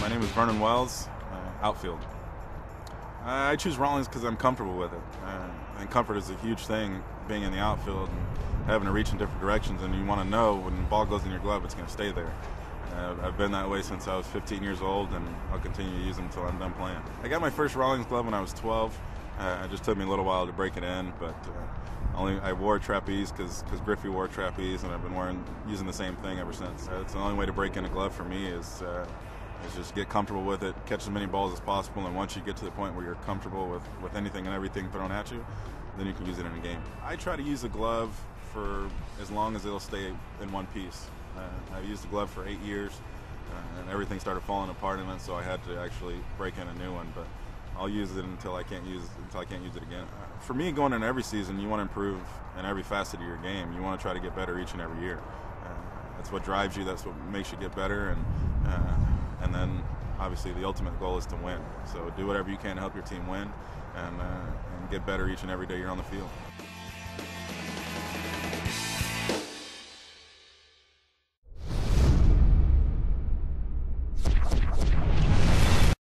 my name is Vernon Wells, uh, outfield. I choose Rawlings because I'm comfortable with it. Uh, and comfort is a huge thing, being in the outfield and having to reach in different directions. And you want to know when the ball goes in your glove, it's going to stay there. Uh, I've been that way since I was 15 years old, and I'll continue to use them until I'm done playing. I got my first Rawlings glove when I was 12. Uh, it just took me a little while to break it in, but uh, only I wore Trap-Eze because Griffey wore Trap-Eze, and I've been wearing using the same thing ever since. Uh, it's the only way to break in a glove for me is uh, is just get comfortable with it, catch as many balls as possible, and once you get to the point where you're comfortable with, with anything and everything thrown at you, then you can use it in a game. I try to use the glove for as long as it'll stay in one piece. Uh, I've used the glove for eight years, uh, and everything started falling apart in it, so I had to actually break in a new one. But I'll use it until I can't use until I can't use it again. Uh, for me, going in every season, you want to improve in every facet of your game. You want to try to get better each and every year. Uh, that's what drives you. That's what makes you get better. And uh, and then obviously the ultimate goal is to win. So do whatever you can to help your team win, and, uh, and get better each and every day you're on the field.